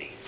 magazine.